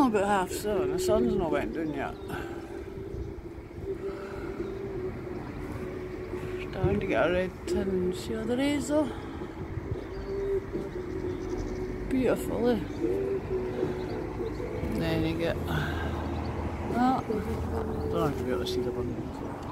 About half seven. The sun's not went down yet. Starting to get red tin. See all the rays though? Beautiful, eh? Then you get. Oh, I don't know if you'll be able to see the bundles.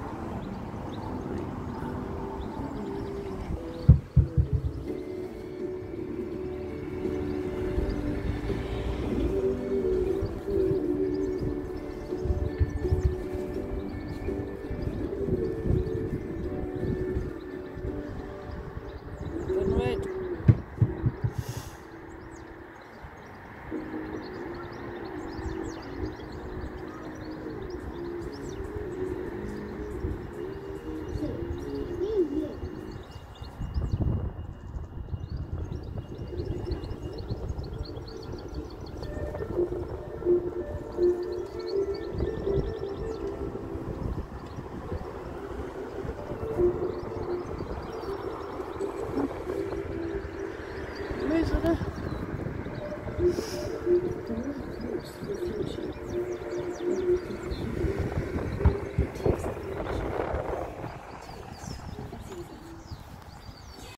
是的